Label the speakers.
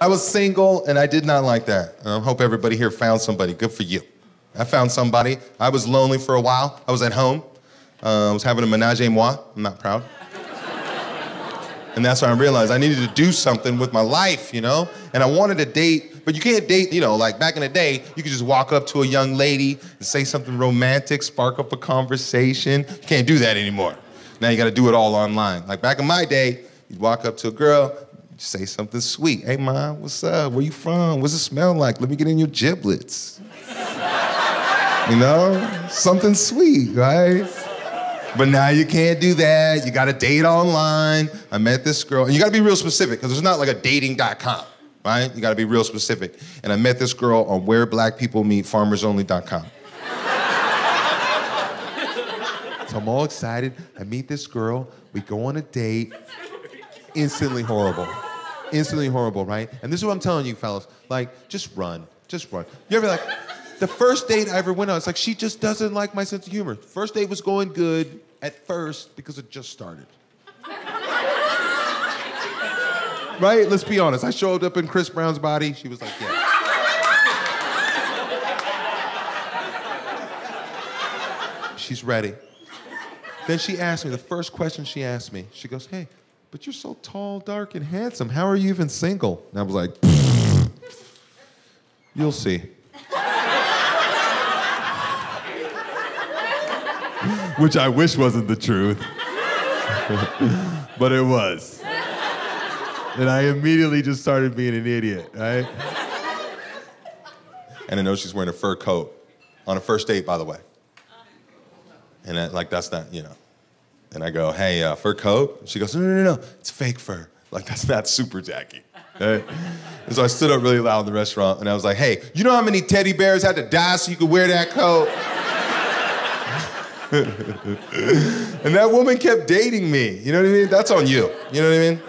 Speaker 1: I was single and I did not like that. And I hope everybody here found somebody. Good for you. I found somebody. I was lonely for a while. I was at home. Uh, I was having a menage a moi. I'm not proud. and that's when I realized I needed to do something with my life, you know? And I wanted to date, but you can't date, you know, like back in the day, you could just walk up to a young lady and say something romantic, spark up a conversation. You can't do that anymore. Now you gotta do it all online. Like back in my day, you'd walk up to a girl, say something sweet. Hey, mom, what's up? Where you from? What's it smell like? Let me get in your giblets. you know, something sweet, right? But now you can't do that. You got to date online. I met this girl, and you got to be real specific because it's not like a dating.com, right? You got to be real specific. And I met this girl on where black people meet farmersonly.com. so I'm all excited. I meet this girl. We go on a date. Instantly horrible instantly horrible, right? And this is what I'm telling you, fellas. Like, just run. Just run. You ever like, the first date I ever went on, it's like she just doesn't like my sense of humor. First date was going good at first because it just started. right? Let's be honest. I showed up in Chris Brown's body. She was like, yeah. She's ready. Then she asked me, the first question she asked me, she goes, hey, but you're so tall, dark, and handsome. How are you even single? And I was like, you'll see. Which I wish wasn't the truth. but it was. And I immediately just started being an idiot, right? And I know she's wearing a fur coat on a first date, by the way. And that, like, that's not, you know. And I go, hey, uh, fur coat? She goes, no, no, no, no, it's fake fur. Like, that's not super tacky. Right? and so I stood up really loud in the restaurant and I was like, hey, you know how many teddy bears had to die so you could wear that coat? and that woman kept dating me. You know what I mean? That's on you. You know what I mean?